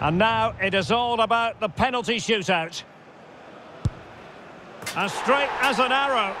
And now it is all about the penalty shootout. As straight as an arrow.